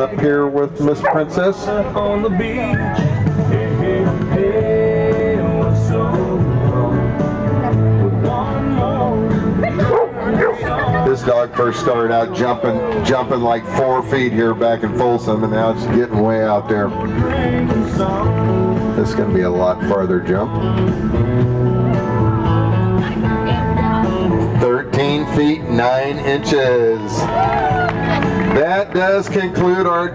Up here with Miss Princess. on the beach. Hey, hey, hey, so? This dog first started out jumping, jumping like four feet here back in Folsom, and now it's getting way out there. This is going to be a lot farther jump. 13 feet 9 inches. Does conclude our